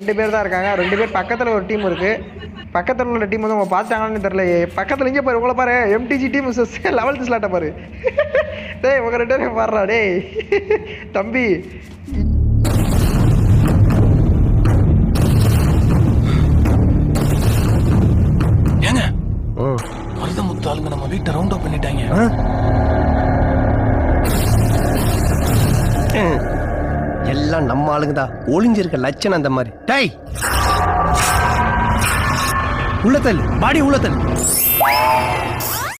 ரெண்டு பேர் தான் இருக்காங்க. ரெண்டு பேர் பக்கத்தில் ஒரு டீம் இருக்கு. பக்கத்தில் உள்ள டீம் வந்து அவங்க பார்த்தாங்கன்னு தெரியல பக்கத்தில் இங்கே பாரு உங்களை பாரு. எம்டிஜி டீம் லெவல்த் ஸ்லாட்டை பாரு. டேய் உங்க ரெண்டு பேரும் பாடுறா டேய். தம்பி. ஏங்க? மருதமுத்து ஆளுங்க நம்ம வீட்டை ரவுண்ட் அப் பண்ணிட்டாங்க. எல்லாம் நம்ம ஆளுங்க தான் ஒளிஞ்சிருக்க லட்சணம் அந்த மாதிரி. டேய்! உள்ளத்தல் பாடி உள்ளத்தல்